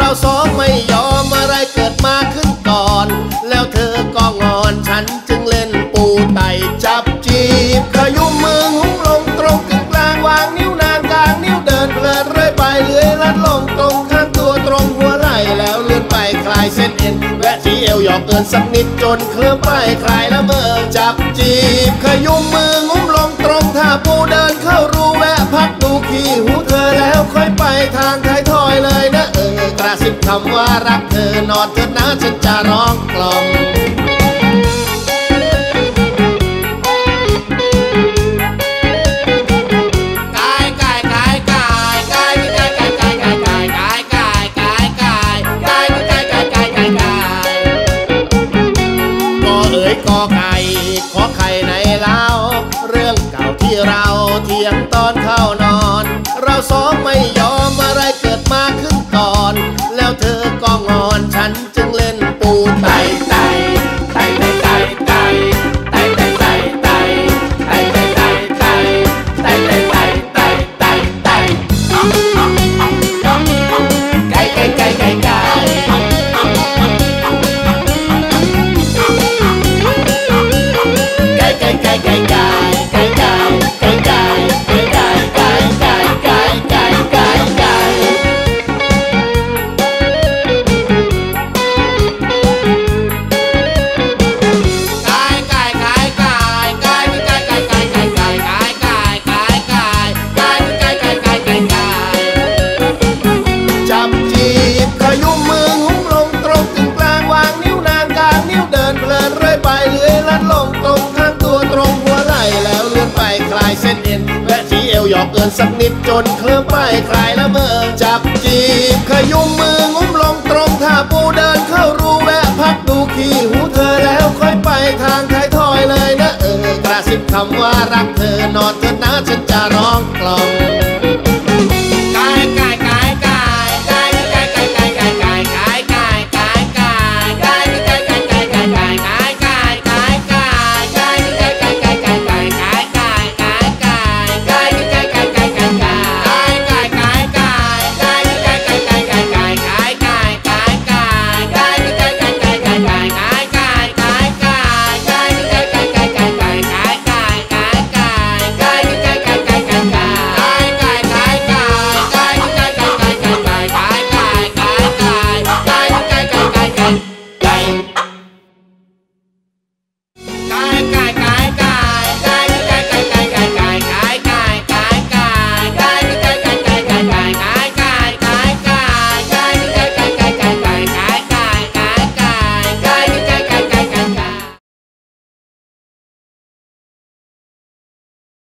เราสองไม่ยอมอะไรเกิดมาขึ้นก่อน แล้วเธอก็งอนฉันจึงเล่นปูไตจับจีบขยุมมือหุ้มลงตรงกึ่งกลางวางนิ้วนางกลางนิ้วเดินเพลินเรื่อยไปเลื้อยลัดลงตรงข้างตัวตรงหัวไหล่แล้วเลื่อนไปคลายเส้นเอ็นแวะที่เอวหยอกเอินสักนิดจนเคลื่อนไปคลายละเมอจับจีบขยุมมืองุ้มลงตรงท่าปูเดินเข้ารูแวะพักดูขี้หูเธอแล้วค่อยไปทาง คำว่ารักเธอนอนเธอนะฉันจะร้องกล่อมเราเที่ยงตอนเข้านอน เราสองไม่ยอมอะไรเกิดมาขึ้นก่อน puta. เรื่อยไปเลื้อยลัดลงตรงข้างตัวตรงหัวไหล่แล้วเลื่อนไปคลายเส้นเอ็นแวะที่เอวหยอกเอินสักนิดจนเคลิ้มไปคลายละเมอจับจีบขยุมมืองุ้มลงตรงท่าปูเดินเข้ารูแวะพักดูขี้หูเธอแล้วค่อยไปทางท้ายทอยเลยนะเออกระซิบคำว่ารักเธอนอนเถอย